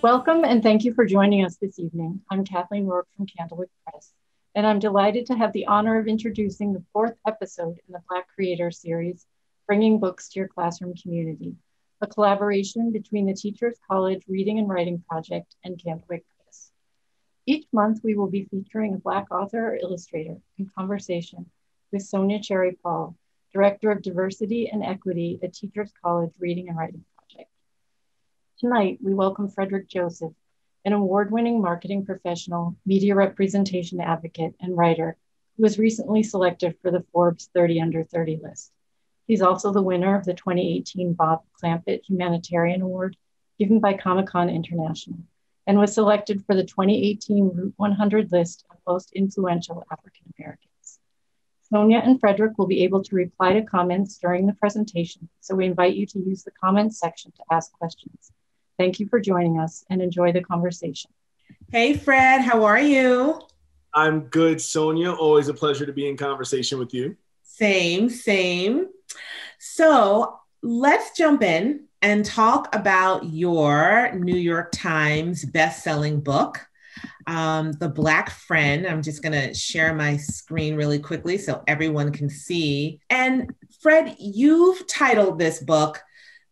Welcome and thank you for joining us this evening. I'm Kathleen Rourke from Candlewick Press, and I'm delighted to have the honor of introducing the fourth episode in the Black Creator Series, Bringing Books to Your Classroom Community, a collaboration between the Teachers College Reading and Writing Project and Candlewick Press. Each month, we will be featuring a Black author or illustrator in conversation with Sonja Cherry-Paul, Director of Diversity and Equity at Teachers College Reading and Writing Project. Tonight, we welcome Frederick Joseph, an award-winning marketing professional, media representation advocate, and writer who was recently selected for the Forbes 30 Under 30 list. He's also the winner of the 2018 Bob Clampett Humanitarian Award given by Comic-Con International and was selected for the 2018 Root 100 list of most influential African Americans. Sonja and Frederick will be able to reply to comments during the presentation, so we invite you to use the comments section to ask questions. Thank you for joining us and enjoy the conversation. Hey, Fred, how are you? I'm good, Sonja. Always a pleasure to be in conversation with you. Same, same. So let's jump in and talk about your New York Times best-selling book, um, The Black Friend. I'm just going to share my screen really quickly so everyone can see. And Fred, you've titled this book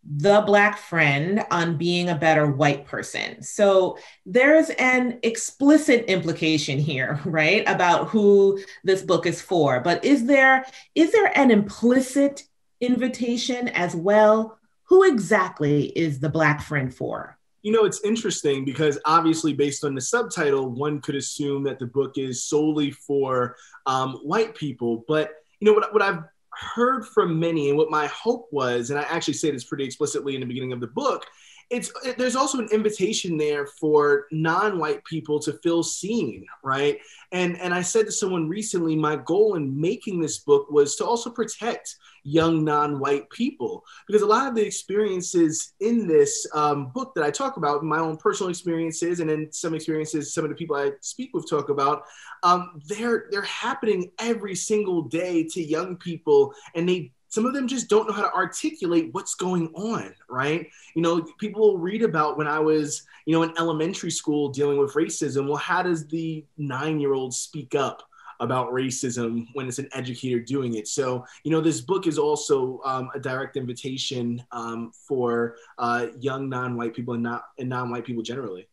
the black friend on being a better white person. So there's an explicit implication here, right, about who this book is for. But is there is there an implicit invitation as well? Who exactly is the black friend for? You know, it's interesting because obviously, based on the subtitle, one could assume that the book is solely for um, white people. But you know what, what I've heard from many, and what my hope was, and I actually say this pretty explicitly in the beginning of the book, it's it, there's also an invitation there for non-white people to feel seen right? And and i said to someone recently my goal in making this book was to also protect young non-white people. Because a lot of the experiences in this um, book that i talk about my own personal experiences and then some experiences some of the people i speak with talk about um, they're they're happening every single day to young people and they some of them just don't know how to articulate what's going on, right? You know, people will read about when I was, you know, in elementary school dealing with racism. Well, how does the nine year old speak up? about racism when it's an educator doing it. So, you know, this book is also um, a direct invitation um, for uh, young non-white people and not and non-white people generally.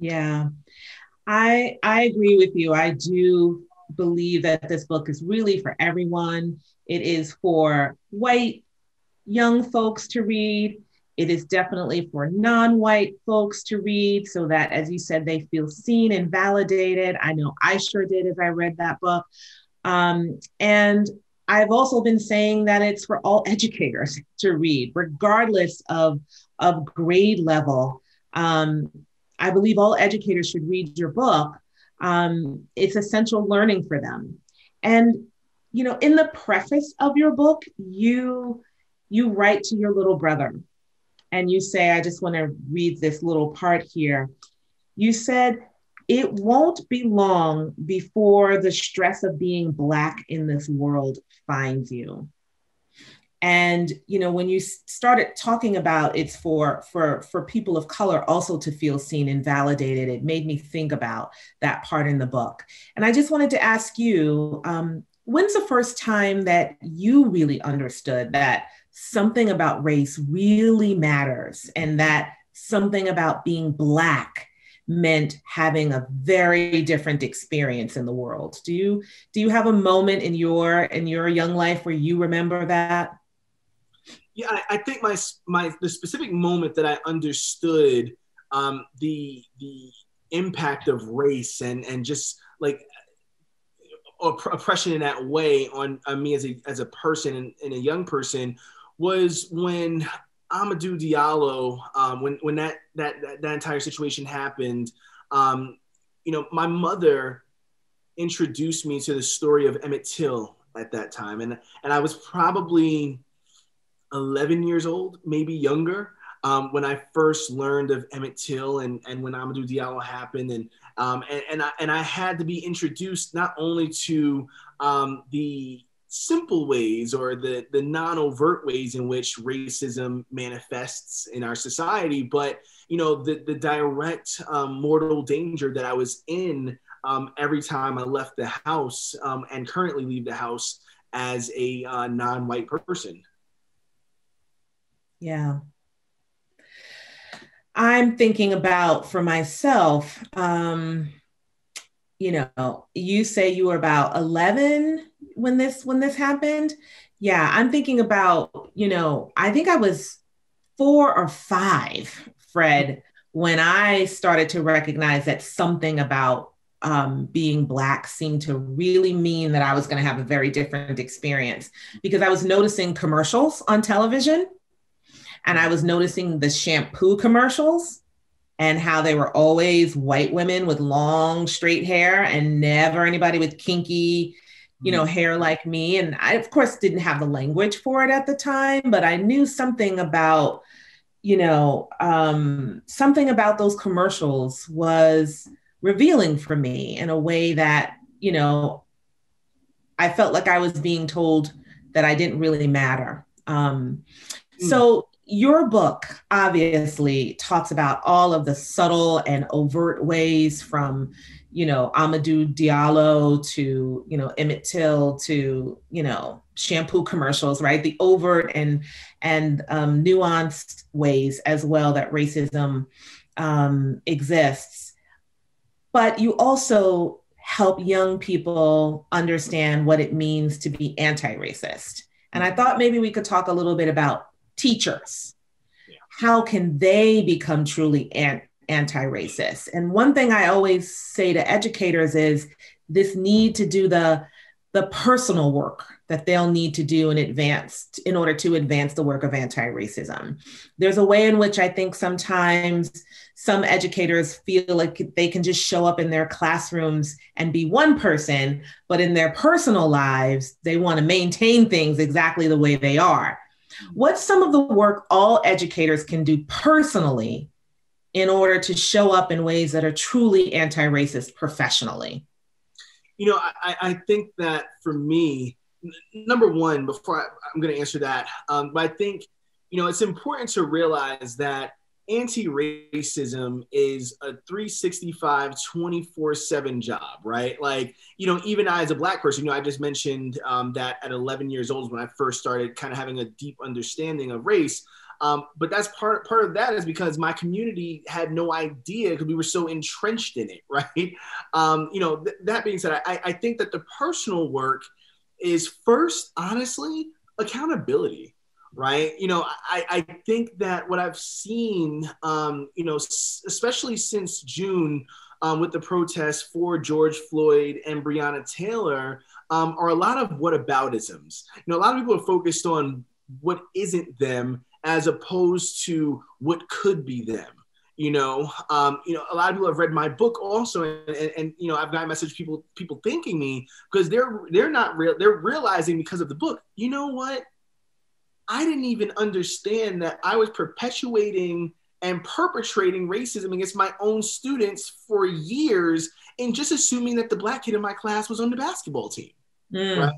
Yeah, I I agree with you. I do believe that this book is really for everyone. It is for white young folks to read. It is definitely for non white folks to read so that, as you said, they feel seen and validated. I know I sure did as I read that book. Um, and I've also been saying that it's for all educators to read, regardless of, of grade level. Um, I believe all educators should read your book. Um, it's essential learning for them. And you know, in the preface of your book, you you write to your little brother and you say, I just want to read this little part here. You said, it won't be long before the stress of being Black in this world finds you. And you know, when you started talking about it's for for for people of color also to feel seen and validated, it made me think about that part in the book. And I just wanted to ask you, um, when's the first time that you really understood that something about race really matters and that something about being Black meant having a very different experience in the world? Do you do you have a moment in your in your young life where you remember that? Yeah i, I think my my the specific moment that i understood um, the the impact of race and and just like oppression in that way on, on me as a as a person and, and a young person was when Amadou Diallo, um, when when that, that that that entire situation happened, um, you know, my mother introduced me to the story of Emmett Till at that time, and and I was probably 11 years old, maybe younger, um, when I first learned of Emmett Till and and when Amadou Diallo happened, and um, and, and, I, and I had to be introduced not only to um, the simple ways or the the non-overt ways in which racism manifests in our society but you know the the direct um, mortal danger that i was in um, every time i left the house um, and currently leave the house as a uh, non-white person. Yeah i'm thinking about for myself um you know you say you were about 11 when this when this happened. Yeah i'm thinking about you know i think i was four or five fred when i started to recognize that something about um, being black seemed to really mean that i was going to have a very different experience because i was noticing commercials on television and i was noticing the shampoo commercials and how they were always white women with long straight hair and never anybody with kinky you know, hair like me. And I, of course, didn't have the language for it at the time, but I knew something about, you know, um, something about those commercials was revealing for me in a way that, you know, I felt like I was being told that I didn't really matter. Um, mm. So, your book obviously talks about all of the subtle and overt ways from you know, Amadou Diallo to, you know, Emmett Till to, you know, shampoo commercials, right? The overt and and um, nuanced ways as well that racism um, exists. But you also help young people understand what it means to be anti-racist. And I thought maybe we could talk a little bit about teachers. How can they become truly anti anti-racist. And one thing I always say to educators is this need to do the the personal work that they'll need to do in advance in order to advance the work of anti-racism. There's a way in which I think sometimes some educators feel like they can just show up in their classrooms and be one person, but in their personal lives, they want to maintain things exactly the way they are. What's some of the work all educators can do personally in order to show up in ways that are truly anti racist professionally? You know, I, I think that for me, number one, before I, am going to answer that, um, but I think, you know, it's important to realize that anti racism is a 365, 24 7 job, right? Like, you know, even I, as a Black person, you know, I just mentioned um, that at 11 years old, when I first started kind of having a deep understanding of race, um, but that's part part of that is because my community had no idea because we were so entrenched in it, right? Um, you know, th- that being said, I, I think that the personal work is first, honestly, accountability, right? You know, I, I think that what I've seen, um, you know, s- especially since June. Um, with the protests for George Floyd and Breonna Taylor um, are a lot of whataboutisms. You know, a lot of people are focused on what isn't them as opposed to what could be them you know um, you know a lot of people have read my book also and, and, and you know i've got message people people thanking me because they're they're not real they're realizing because of the book you know what i didn't even understand that i was perpetuating and perpetrating racism against my own students for years and just assuming that the black kid in my class was on the basketball team. Mm. right?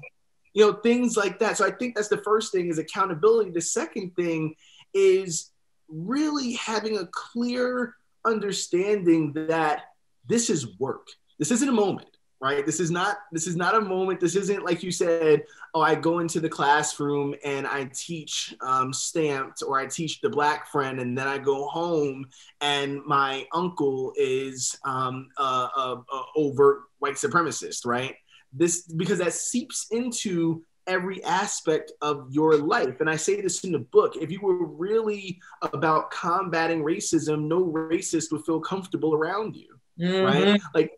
You know things like that. So i think that's the first thing is accountability. The second thing is really having a clear understanding that this is work. This isn't a moment right this is not this is not a moment this isn't like you said oh i go into the classroom and i teach um, stamped or i teach the black friend and then i go home and my uncle is um, a, a, a overt white supremacist right this because that seeps into every aspect of your life. And I say this in the book if you were really about combating racism, no racist would feel comfortable around you. Mm-hmm. Right? Like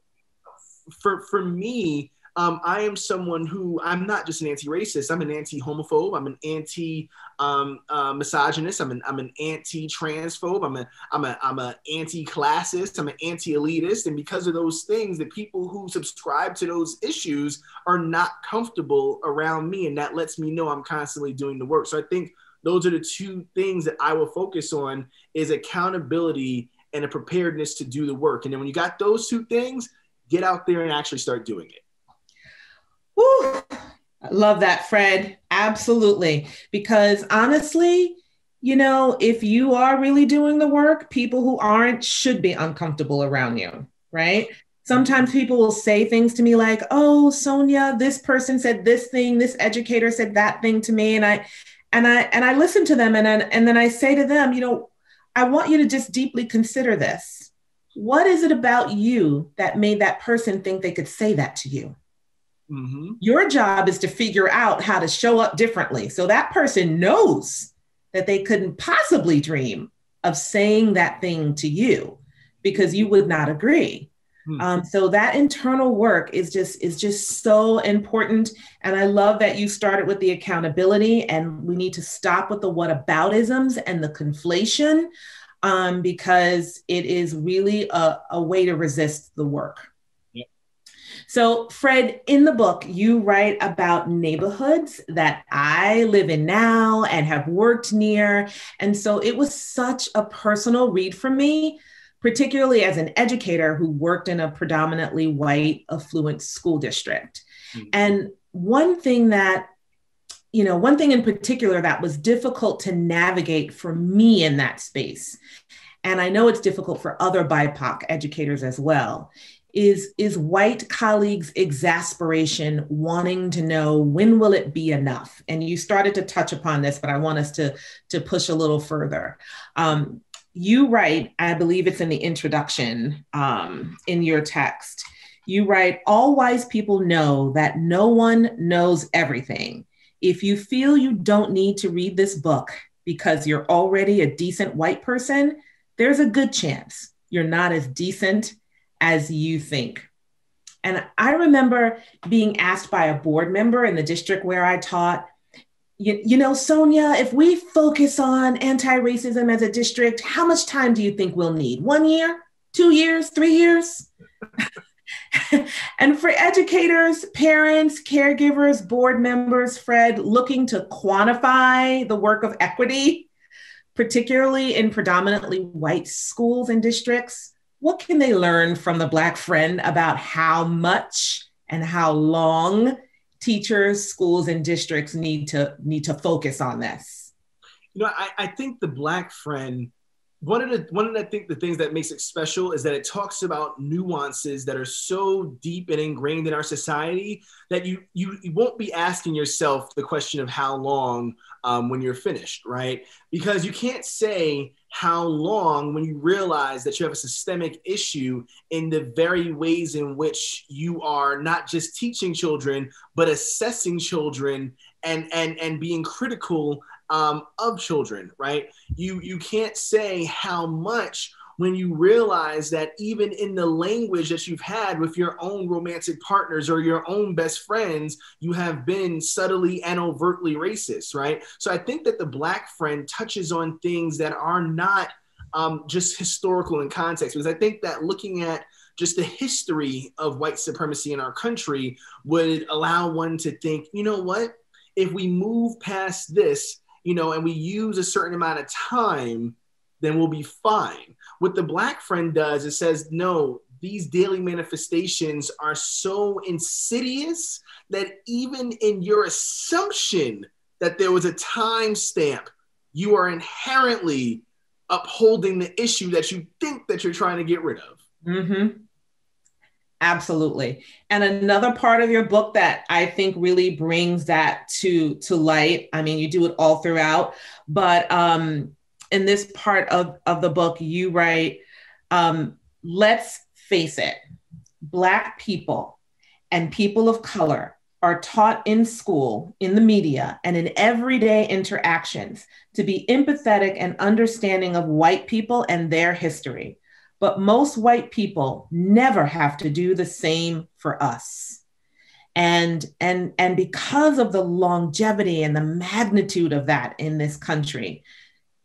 for for me, um, I am someone who I'm not just an anti-racist. I'm an anti-homophobe. I'm an anti-misogynist. Um, uh, I'm an I'm an anti-transphobe. I'm a I'm a I'm an anti-classist. I'm an anti-elitist. And because of those things, the people who subscribe to those issues are not comfortable around me, and that lets me know I'm constantly doing the work. So I think those are the two things that I will focus on: is accountability and a preparedness to do the work. And then when you got those two things, get out there and actually start doing it. Whew. I love that, Fred. Absolutely. Because honestly, you know, if you are really doing the work, people who aren't should be uncomfortable around you, right? Sometimes people will say things to me like, "Oh, Sonja, this person said this thing, this educator said that thing to me." And I and I and I listen to them and then, and then I say to them, you know, I want you to just deeply consider this. What is it about you that made that person think they could say that to you? Mm-hmm. Your job is to figure out how to show up differently. So that person knows that they couldn't possibly dream of saying that thing to you because you would not agree. Hmm. Um, so that internal work is just is just so important, and I love that you started with the accountability, and we need to stop with the what whataboutisms and the conflation, um, because it is really a, a way to resist the work. So, Fred, in the book, you write about neighborhoods that I live in now and have worked near. And so it was such a personal read for me, particularly as an educator who worked in a predominantly white, affluent school district. Mm-hmm. And one thing that you know, one thing in particular that was difficult to navigate for me in that space, and I know it's difficult for other BIPOC educators as well, is is white colleagues exasperation wanting to know when will it be enough? And you started to touch upon this but i want us to to push a little further. Um, you write i believe it's in the introduction um, in your text you write all wise people know that no one knows everything if you feel you don't need to read this book because you're already a decent white person there's a good chance you're not as decent as you think. And I remember being asked by a board member in the district where I taught, you, you know, Sonja, if we focus on anti racism as a district, how much time do you think we'll need? One year, two years, three years? and for educators, parents, caregivers, board members, Fred, looking to quantify the work of equity, particularly in predominantly white schools and districts, what can they learn from the Black friend about how much and how long teachers, schools, and districts need to need to focus on this? You know, I, I think the Black friend one of the one of the, I think the things that makes it special is that it talks about nuances that are so deep and ingrained in our society that you you, you won't be asking yourself the question of how long um, when you're finished, right? Because you can't say how long when you realize that you have a systemic issue in the very ways in which you are not just teaching children but assessing children and and and being critical um, of children, right? You you can't say how much when you realize that even in the language that you've had with your own romantic partners or your own best friends, you have been subtly and overtly racist, right? So I think that the Black friend touches on things that are not um, just historical in context, because I think that looking at just the history of white supremacy in our country would allow one to think, you know what? If we move past this, you know, and we use a certain amount of time, then we'll be fine. What the Black friend does, it says, no, these daily manifestations are so insidious that even in your assumption that there was a time stamp, you are inherently upholding the issue that you think that you're trying to get rid of. Mm-hmm. Absolutely. And another part of your book that I think really brings that to to light. I mean, you do it all throughout, but um in this part of of the book you write um let's face it. Black people and people of color are taught in school, in the media, and in everyday interactions to be empathetic and understanding of white people and their history but most white people never have to do the same for us. And and and because of the longevity and the magnitude of that in this country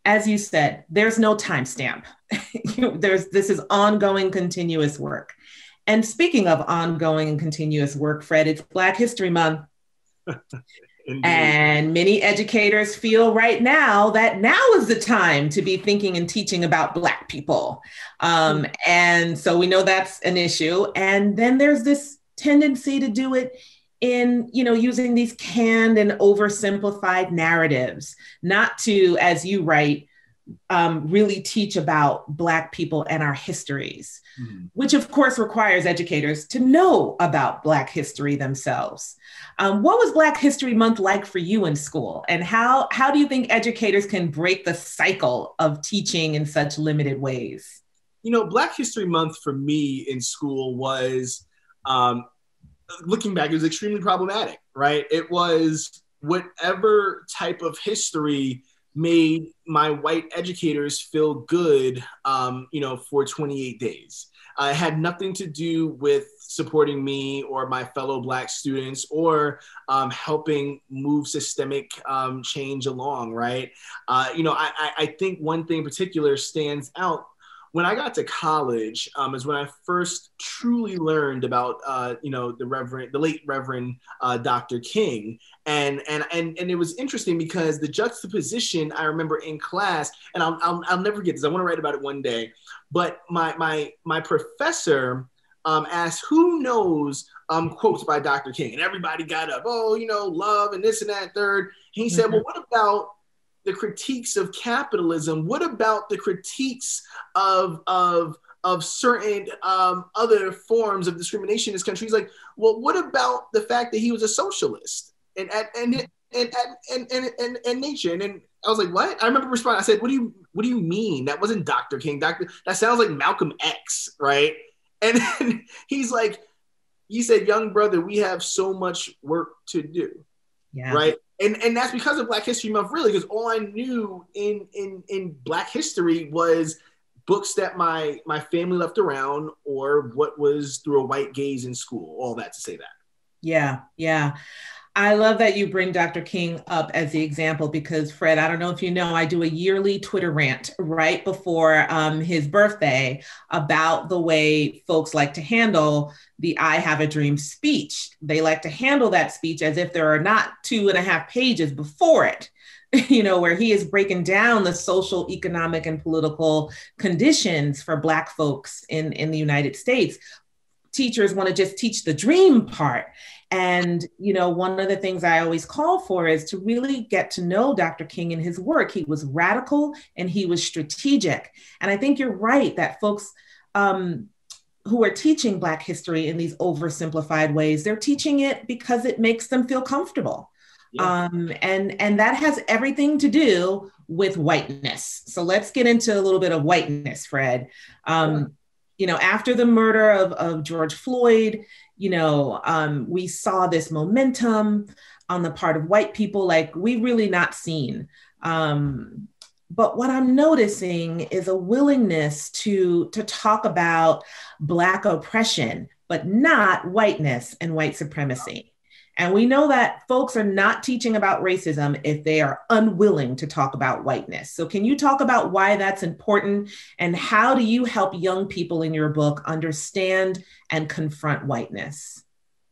as you said there's no timestamp. There's this is ongoing continuous work. And speaking of ongoing and continuous work fred it's black history month and many educators feel right now that now is the time to be thinking and teaching about Black people. Um, mm-hmm. and so we know that's an issue. And then there's this tendency to do it in you know using these canned and oversimplified narratives not to as you write um, really teach about Black people and our histories, mm-hmm. which of course requires educators to know about Black history themselves. Um, what was Black History Month like for you in school? And how, how do you think educators can break the cycle of teaching in such limited ways? You know, Black History Month for me in school was, um, looking back, it was extremely problematic, right? It was whatever type of history made my white educators feel good, um, you know, for 28 days. Uh, it had nothing to do with supporting me or my fellow Black students or um, helping move systemic um, change along, right? Uh, you know, I, I think one thing in particular stands out when I got to college um, is when I first truly learned about uh, you know the Reverend, the late Reverend uh, Dr. King, and and and and it was interesting because the juxtaposition I remember in class, and I'll I'll, I'll never get this. I want to write about it one day, but my my my professor. Um, asked who knows um, quotes by Dr. King, and everybody got up. Oh, you know, love and this and that third. He mm-hmm. said, "Well, what about the critiques of capitalism? What about the critiques of of of certain um, other forms of discrimination in this country? He's like, well, what about the fact that he was a socialist and and and and and and, and, and nation? And I was like, what? I remember responding. I said, what do you what do you mean? That wasn't Dr. King. Dr. That sounds like Malcolm X, right? And then he's like, he said, young brother, we have so much work to do. Yeah. Right and and that's because of Black History Month, really, because all I knew in in in Black history was books that my my family left around or what was through a white gaze in school. All that to say that. Yeah, yeah. I love that you bring Dr. King up as the example because, Fred, I don't know if you know, I do a yearly Twitter rant right before um, his birthday about the way folks like to handle the I Have a Dream speech. They like to handle that speech as if there are not two and a half pages before it. You know, where he is breaking down the social, economic, and political conditions for Black folks in, in the United States teachers want to just teach the dream part. And, you know, one of the things I always call for is to really get to know Dr. King and his work. He was radical and he was strategic. And I think you're right that folks um, who are teaching Black history in these oversimplified ways, they're teaching it because it makes them feel comfortable. Yeah. Um, and and that has everything to do with whiteness. So let's get into a little bit of whiteness, Fred. Um, you know, after the murder of, of George Floyd, you know, um, we saw this momentum on the part of white people like we really not seen. Um, but what I'm noticing is a willingness to, to talk about Black oppression, but not whiteness and white supremacy. And we know that folks are not teaching about racism if they are unwilling to talk about whiteness. So, can you talk about why that's important and how do you help young people in your book understand and confront whiteness?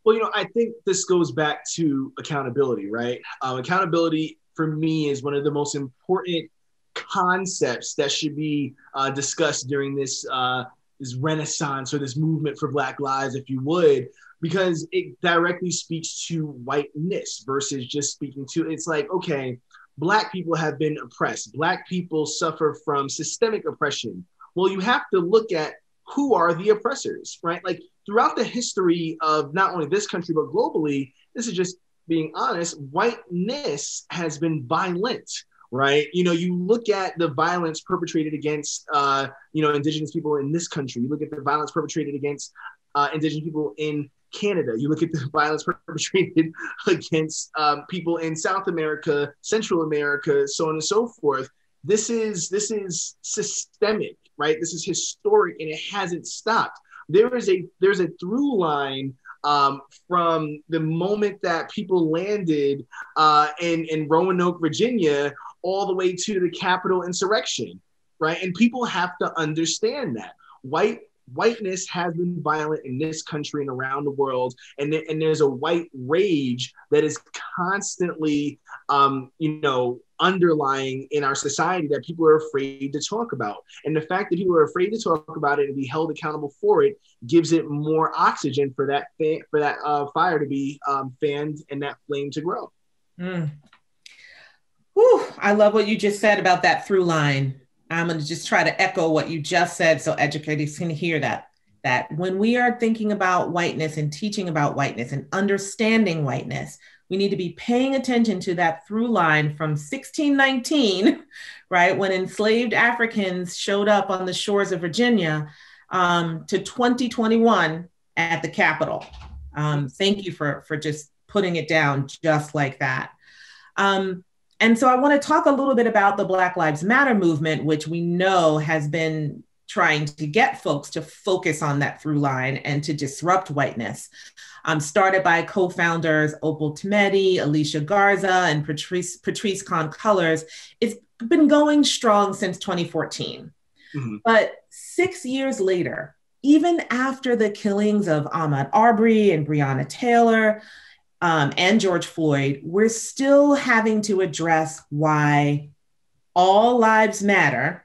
Well, you know, I think this goes back to accountability, right? Um, accountability for me is one of the most important concepts that should be uh, discussed during this uh, this renaissance or this movement for Black lives, if you would because it directly speaks to whiteness versus just speaking to it's like okay black people have been oppressed. Black people suffer from systemic oppression. Well you have to look at who are the oppressors right? Like throughout the history of not only this country but globally this is just being honest whiteness has been violent right? You know you look at the violence perpetrated against uh, you know indigenous people in this country. You look at the violence perpetrated against uh, indigenous people in Canada. You look at the violence perpetrated against um, people in South America, Central America, so on and so forth. This is this is systemic, right? This is historic, and it hasn't stopped. There is a there's a through line um, from the moment that people landed uh, in in Roanoke, Virginia, all the way to the Capitol insurrection, right? And people have to understand that white whiteness has been violent in this country and around the world, and, th- and there's a white rage that is constantly, um, you know, underlying in our society that people are afraid to talk about. And the fact that people are afraid to talk about it and be held accountable for it gives it more oxygen for that fa- for that uh, fire to be um, fanned and that flame to grow. Mm. Whew, I love what you just said about that through line. I'm going to just try to echo what you just said so educators can hear that. That when we are thinking about whiteness and teaching about whiteness and understanding whiteness, we need to be paying attention to that through line from 1619, right, when enslaved Africans showed up on the shores of Virginia, um, to 2021 at the Capitol. Um, thank you for, for just putting it down just like that. Um, and so I want to talk a little bit about the Black Lives Matter movement, which we know has been trying to get folks to focus on that through line and to disrupt whiteness. Um, started by co-founders Opal Tometi, Alicia Garza, and Patrisse, Patrisse Khan-Cullors. It's been going strong since 2014. Mm-hmm. But six years later, even after the killings of Ahmaud Arbery and Breonna Taylor um, and George Floyd, we're still having to address why all lives matter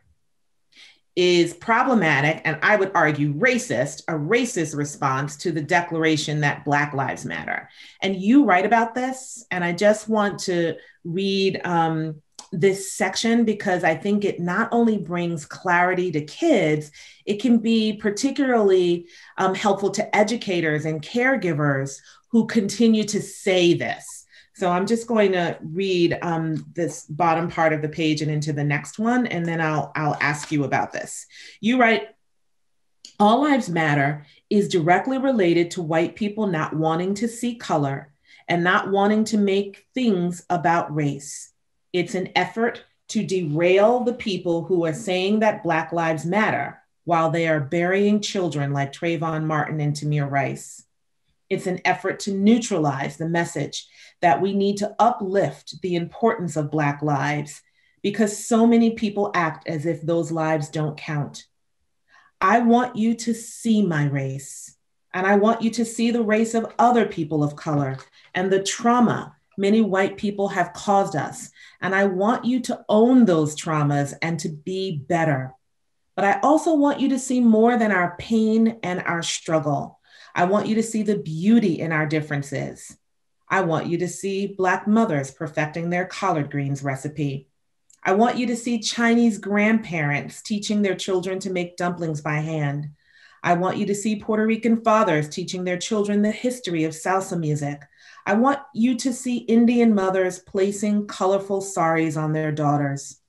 is problematic and I would argue racist, a racist response to the declaration that Black Lives Matter. And you write about this, and I just want to read um, this section because I think it not only brings clarity to kids, it can be particularly um, helpful to educators and caregivers who continue to say this. So I'm just going to read um, this bottom part of the page and into the next one, and then I'll, I'll ask you about this. You write, All Lives Matter is directly related to white people not wanting to see color and not wanting to make things about race. It's an effort to derail the people who are saying that Black Lives Matter while they are burying children like Trayvon Martin and Tamir Rice. It's an effort to neutralize the message that we need to uplift the importance of Black lives because so many people act as if those lives don't count. I want you to see my race, and I want you to see the race of other people of color and the trauma many white people have caused us. And I want you to own those traumas and to be better. But I also want you to see more than our pain and our struggle. I want you to see the beauty in our differences. I want you to see Black mothers perfecting their collard greens recipe. I want you to see Chinese grandparents teaching their children to make dumplings by hand. I want you to see Puerto Rican fathers teaching their children the history of salsa music. I want you to see Indian mothers placing colorful saris on their daughters.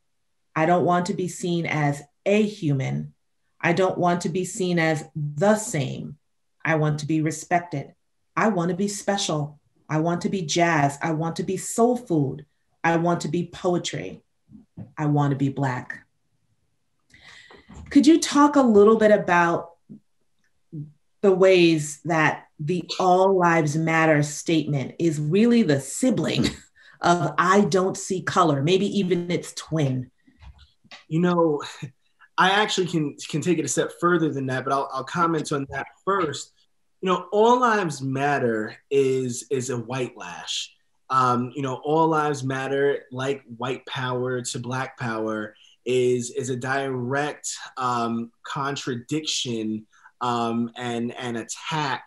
I don't want to be seen as a human. I don't want to be seen as the same. I want to be respected. I want to be special. I want to be jazz. I want to be soul food. I want to be poetry. I want to be Black. Could you talk a little bit about the ways that the All Lives Matter statement is really the sibling of I don't see color, maybe even its twin? You know, I actually can can take it a step further than that, but I'll, I'll comment on that first you know, all lives matter is is a white lash. Um, you know, all lives matter, like white power to black power, is is a direct um, contradiction um, and an attack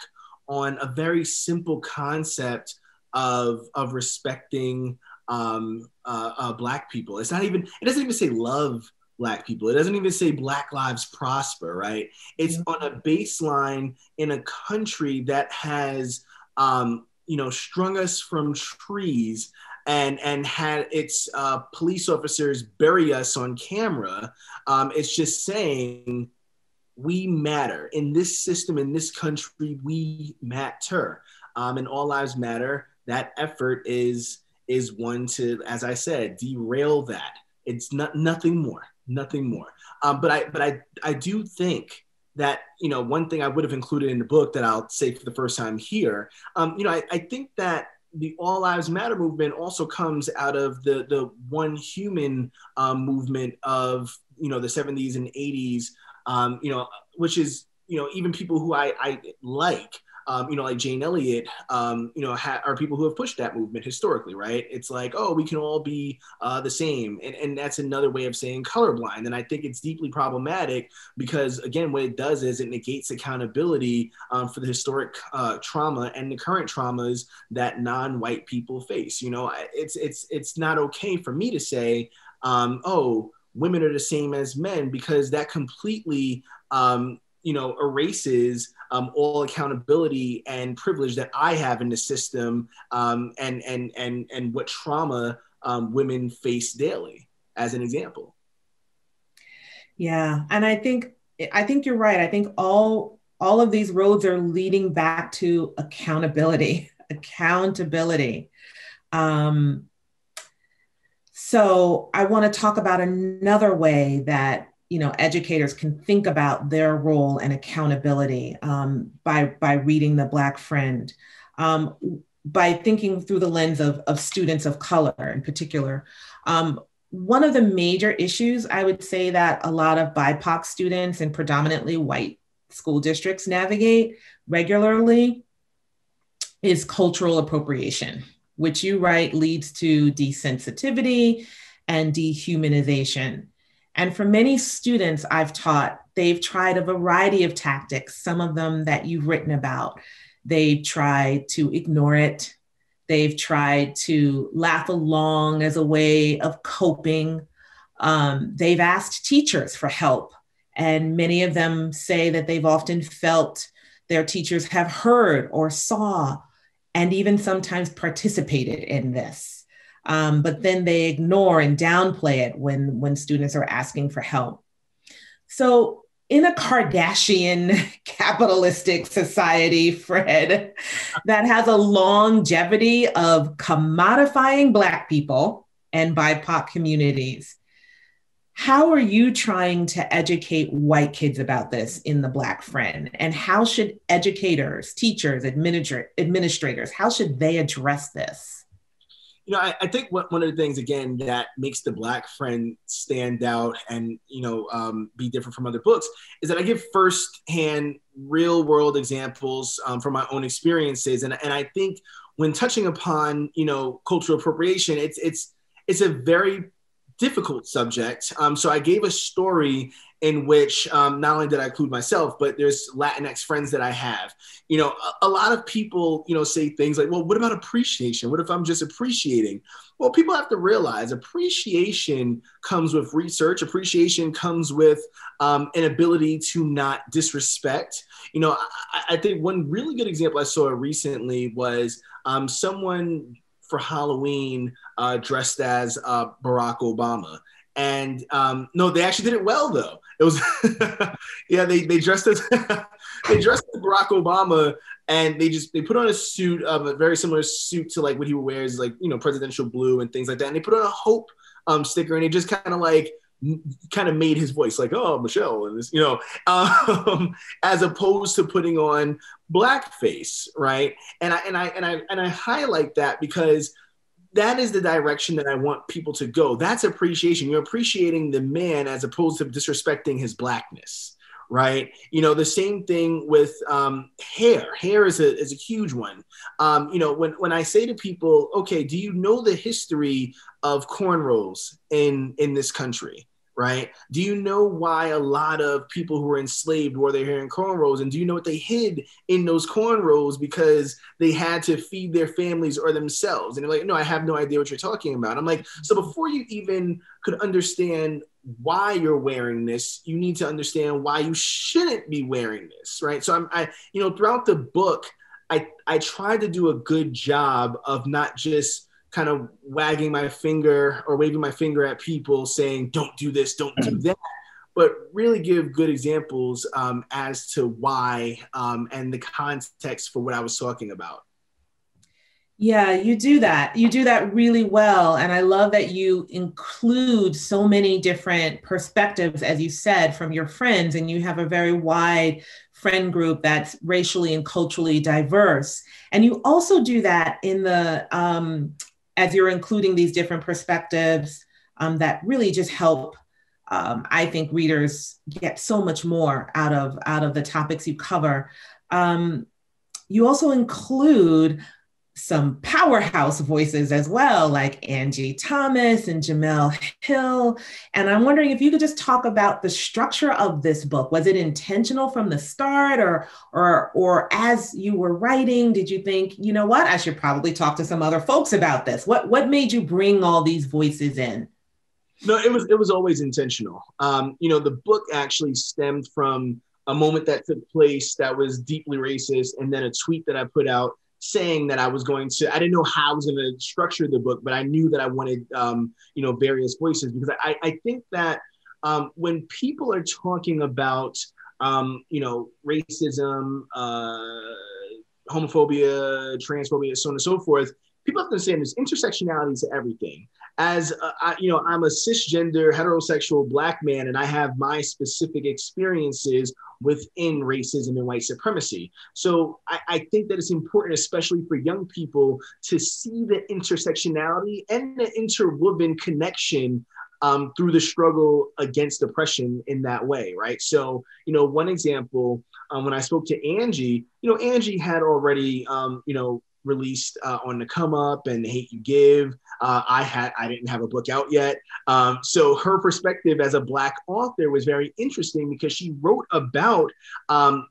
on a very simple concept of of respecting um, uh, uh, black people. It's not even. It doesn't even say love black people. It doesn't even say black lives prosper, right? It's mm-hmm. on a baseline in a country that has, um, you know, strung us from trees and and had its uh, police officers bury us on camera. Um, it's just saying we matter in this system in this country. We matter, um, and all lives matter. That effort is is one to, as I said, derail that. It's not nothing more nothing more. Um, but I but I I do think that you know one thing I would have included in the book that I'll say for the first time here. Um, you know I, I think that the All Lives Matter movement also comes out of the the one human um, movement of you know the 70s and 80s. Um, you know which is you know, even people who I, I like, um, you know, like Jane Elliott, um, you know, ha- are people who have pushed that movement historically, right? It's like, oh, we can all be uh, the same. And, and that's another way of saying colorblind. And I think it's deeply problematic because, again, what it does is it negates accountability um, for the historic uh, trauma and the current traumas that non white people face. You know, it's, it's, it's not okay for me to say, um, oh, women are the same as men because that completely um, you know erases um, all accountability and privilege that I have in the system um, and and and and what trauma um, women face daily as an example. Yeah, and I think I think you're right. I think all all of these roads are leading back to accountability. accountability. Um, so I want to talk about another way that you know educators can think about their role and accountability um, by by reading the black friend um, by thinking through the lens of, of students of color in particular. Um, one of the major issues i would say that a lot of bipoc students in predominantly white school districts navigate regularly is cultural appropriation which you write leads to desensitivity and dehumanization and for many students I've taught, they've tried a variety of tactics, some of them that you've written about. They've tried to ignore it, they've tried to laugh along as a way of coping. Um, they've asked teachers for help, and many of them say that they've often felt their teachers have heard or saw and even sometimes participated in this um, but then they ignore and downplay it when when students are asking for help. So in a Kardashian capitalistic society, Fred, that has a longevity of commodifying Black people and BIPOC communities, how are you trying to educate white kids about this in the Black Friend? And how should educators, teachers, administra- administrators, how should they address this? you know, I, I think one of the things again that makes the Black Friend stand out and you know um, be different from other books is that I give firsthand, real world examples um, from my own experiences, and and I think when touching upon you know cultural appropriation, it's it's it's a very difficult subject. Um, so I gave a story in which um, not only did I include myself, but there's Latinx friends that I have. You know, a, a, lot of people, you know, say things like, well, what about appreciation? What if I'm just appreciating? Well, people have to realize appreciation comes with research, appreciation comes with um, an ability to not disrespect. You know, I, I, think one really good example I saw recently was um, someone for Halloween uh, dressed as uh, Barack Obama. And um, no, they actually did it well though. It was yeah, they they dressed as they dressed as Barack Obama and they just they put on a suit of a very similar suit to like what he wears, like you know, presidential blue and things like that. And they put on a hope um, sticker and it just kind of like kind of made his voice like oh michelle and this you know um, as opposed to putting on blackface right and i and i and i and i highlight that because that is the direction that I want people to go. That's appreciation. You're appreciating the man as opposed to disrespecting his blackness, right? You know, the same thing with um, hair. Hair is a, is a huge one. Um, you know, when, when I say to people, okay, do you know the history of cornrows in, in this country? Right? Do you know why a lot of people who were enslaved wore their hair in cornrows? And do you know what they hid in those cornrows because they had to feed their families or themselves? And they're like, no, I have no idea what you're talking about. I'm like, so before you even could understand why you're wearing this, you need to understand why you shouldn't be wearing this, right? So I'm, I, you know, throughout the book, I, I tried to do a good job of not just kind of wagging my finger or waving my finger at people saying, don't do this, don't do that, but really give good examples um, as to why um, and the context for what I was talking about. Yeah, you do that. You do that really well. And I love that you include so many different perspectives, as you said, from your friends, and you have a very wide friend group that's racially and culturally diverse. And you also do that in the um, as you're including these different perspectives um, that really just help um, I think readers get so much more out of out of the topics you cover. Um, you also include some powerhouse voices as well, like Angie Thomas and Jemele Hill. And I'm wondering if you could just talk about the structure of this book. Was it intentional from the start, or or or as you were writing, did you think, you know what, I should probably talk to some other folks about this? What what made you bring all these voices in? No, it was it was always intentional. Um, you know, the book actually stemmed from a moment that took place that was deeply racist, and then a tweet that I put out saying that I was going to. I didn't know how I was going to structure the book, but I knew that I wanted, um, you know, various voices because I, I think that um, when people are talking about, um, you know, racism, uh, homophobia, transphobia, so on and so forth, people have to understand there's intersectionality to everything as uh, I, you know i'm a cisgender heterosexual black man and i have my specific experiences within racism and white supremacy. So I, I, think that it's important especially for young people to see the intersectionality and the interwoven connection um, through the struggle against oppression in that way right? So you know one example um, when i spoke to angie you know angie had already um, you know released uh, on the come up and hate you give uh, i had i didn't have a book out yet um, so her perspective as a black author was very interesting because she wrote about um,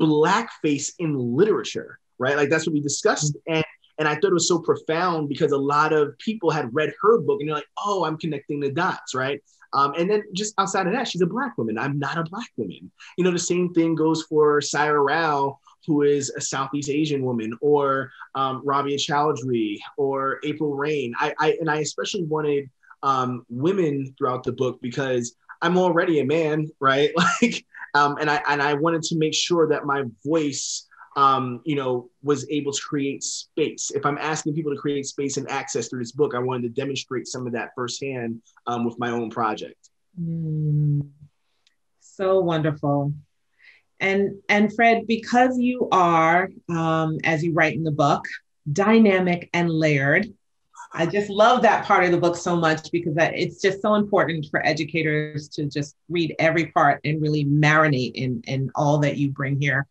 blackface in literature right like that's what we discussed mm-hmm. and and I thought it was so profound because a lot of people had read her book and they're like, oh, I'm connecting the dots, right? Um, and then just outside of that, she's a black woman. I'm not a black woman. You know, the same thing goes for Saira Rao, who is a Southeast Asian woman, or um, Rabia Chaudry, or April Reign. I, I and I especially wanted um, women throughout the book because I'm already a man, right? Like, um, and I and I wanted to make sure that my voice, um, you know, was able to create space. If I'm asking people to create space and access through this book, I wanted to demonstrate some of that firsthand um, with my own project. Mm, so wonderful and and fred because you are um, as you write in the book dynamic and layered i just love that part of the book so much because it's just so important for educators to just read every part and really marinate in in all that you bring here.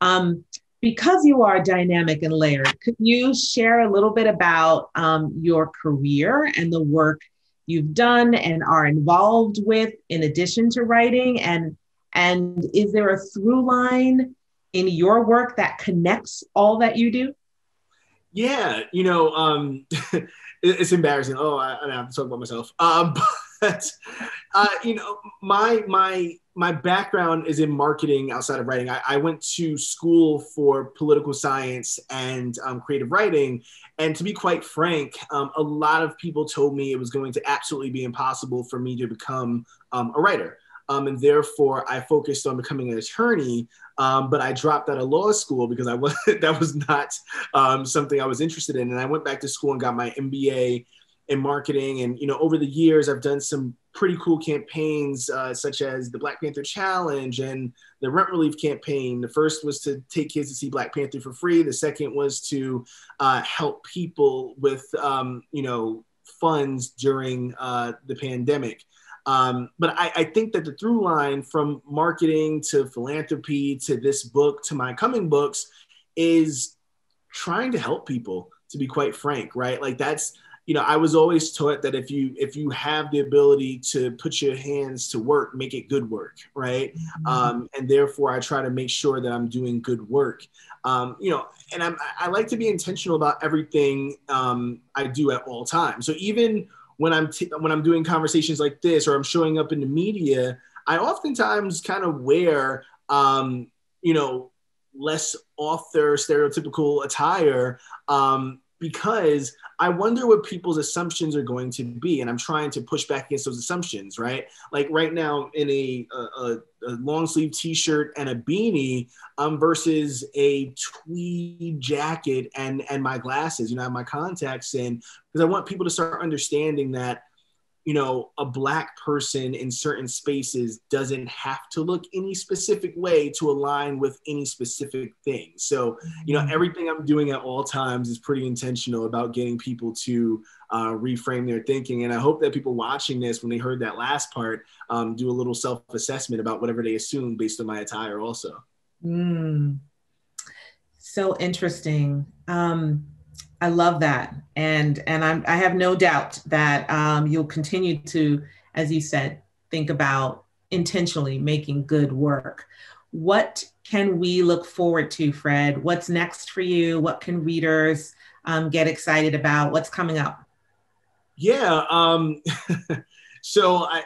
Um, because you are dynamic and layered could you share a little bit about um, your career and the work you've done and are involved with in addition to writing? And and is there a through line in your work that connects all that you do? Yeah, you know, um, it's embarrassing. Oh, I, I, have to talk about myself. Um, but uh, you know, my my my background is in marketing outside of writing. I, I went to school for political science and um, creative writing, and to be quite frank, um, a lot of people told me it was going to absolutely be impossible for me to become um, a writer um, and therefore I focused on becoming an attorney. Um, but I dropped out of law school because I was that was not um, something I was interested in, and I went back to school and got my MBA in marketing. And you know, over the years, I've done some pretty cool campaigns, uh, such as the Black Panther Challenge and the Rent Relief campaign. The first was to take kids to see Black Panther for free. The second was to uh, help people with, um, you know, funds during uh, the pandemic. Um, but I, I, think that the through line from marketing to philanthropy to this book to my coming books is trying to help people, to be quite frank, right? Like that's, you know, I was always taught that if you if you have the ability to put your hands to work, make it good work, right? Mm-hmm. Um, and therefore, I try to make sure that I'm doing good work. Um, you know, and I'm, I like to be intentional about everything um, I do at all times. So even when I'm t- when I'm doing conversations like this or I'm showing up in the media, I oftentimes kind of wear um, you know less author stereotypical attire um, because I wonder what people's assumptions are going to be, and I'm trying to push back against those assumptions. Right, like right now in a, a, a long sleeve T-shirt and a beanie, um, versus a tweed jacket and and my glasses. You know, my contacts in because I want people to start understanding that you know, a black person in certain spaces doesn't have to look any specific way to align with any specific thing. So, you know, mm-hmm. everything I'm doing at all times is pretty intentional about getting people to uh, reframe their thinking. And I hope that people watching this, when they heard that last part, um, do a little self assessment about whatever they assume based on my attire, also. Mm. So interesting. Um, I love that, and and I'm, I have no doubt that um, you'll continue to, as you said, think about intentionally making good work. What can we look forward to, Fred? What's next for you? What can readers um, get excited about? What's coming up? Yeah. Um, so I,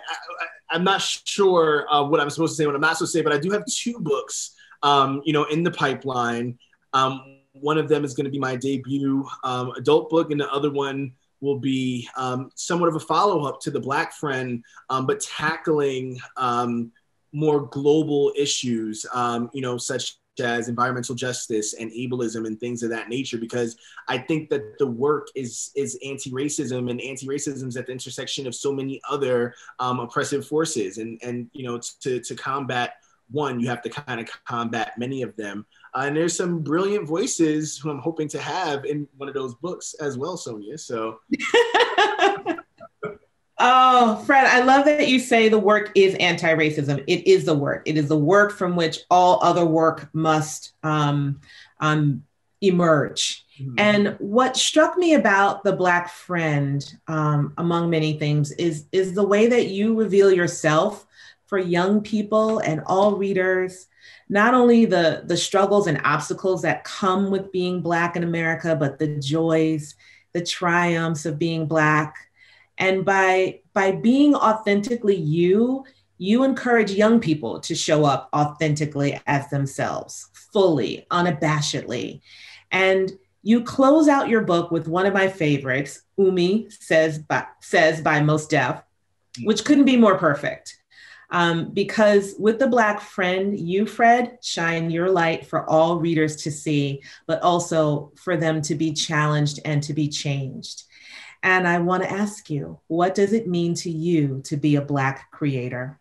I, am not sure uh, what I'm supposed to say, what I'm not supposed to say, but I do have two books, um, you know, in the pipeline. Um, one of them is going to be my debut um, adult book, and the other one will be um, somewhat of a follow up to the Black Friend, um, but tackling um, more global issues, um, you know, such as environmental justice and ableism and things of that nature because i think that the work is is anti-racism and anti-racism is at the intersection of so many other um, oppressive forces. And and you know to to combat one you have to kind of combat many of them uh, and there's some brilliant voices who I'm hoping to have in one of those books as well, Sonja. So. oh, Fred, I love that you say the work is anti racism. It is the work, it is the work from which all other work must um, um, emerge. Mm-hmm. And what struck me about the Black Friend, um, among many things, is, is the way that you reveal yourself for young people and all readers not only the the struggles and obstacles that come with being black in america but the joys the triumphs of being black. And by by being authentically you you encourage young people to show up authentically as themselves fully unabashedly. And you close out your book with one of my favorites umi says by, says by Mos Def which couldn't be more perfect um, because with the Black Friend, you, Fred, shine your light for all readers to see, but also for them to be challenged and to be changed. And I want to ask you, what does it mean to you to be a Black creator?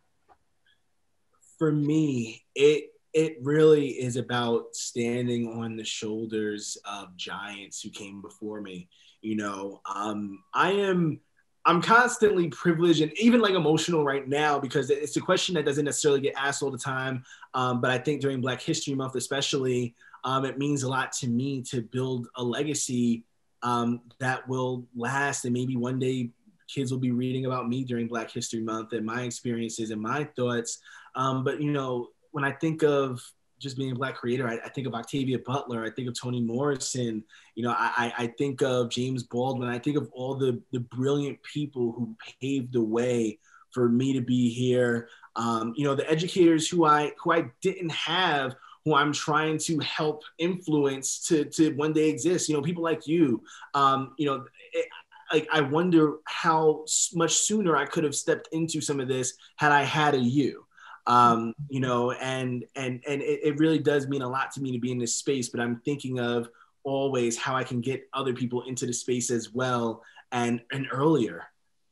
For me, it it really is about standing on the shoulders of giants who came before me. You know, um, I am I'm constantly privileged and even like emotional right now because it's a question that doesn't necessarily get asked all the time. Um, but I think during Black History Month, especially, um, it means a lot to me to build a legacy um, that will last. And maybe one day kids will be reading about me during Black History Month and my experiences and my thoughts. Um, but, you know, when I think of just being a black creator, I, I, think of Octavia Butler, I think of Toni Morrison, you know, I, I think of James Baldwin, I think of all the, the brilliant people who paved the way for me to be here. Um, you know, the educators who I who I didn't have, who I'm trying to help influence to to one day exist. You know, people like you. Um, you know, it, like I wonder how much sooner I could have stepped into some of this had I had a you um, you know, and and and it, it really does mean a lot to me to be in this space. But I'm thinking of always how I can get other people into the space as well, and and earlier,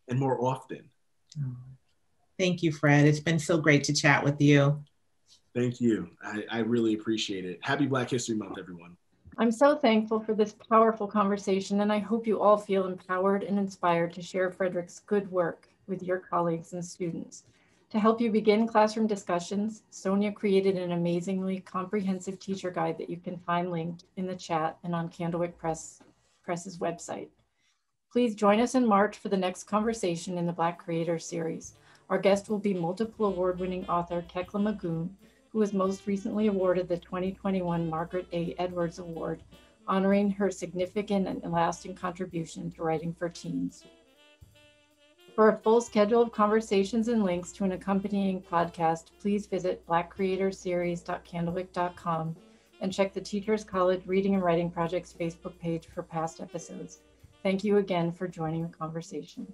and more often. Thank you, Fred. It's been so great to chat with you. Thank you. I, I really appreciate it. Happy Black History Month, everyone. I'm so thankful for this powerful conversation, and I hope you all feel empowered and inspired to share Frederick's good work with your colleagues and students. To help you begin classroom discussions, Sonja created an amazingly comprehensive teacher guide that you can find linked in the chat and on Candlewick Press, Press's website. Please join us in March for the next conversation in the Black Creator Series. Our guest will be multiple award-winning author Kekla Magoon, who was most recently awarded the 2021 Margaret A. Edwards Award, honoring her significant and lasting contribution to writing for teens. For a full schedule of conversations and links to an accompanying podcast, please visit blackcreatorseries.candlewick.com and check the Teachers College Reading and Writing Project's Facebook page for past episodes. Thank you again for joining the conversation.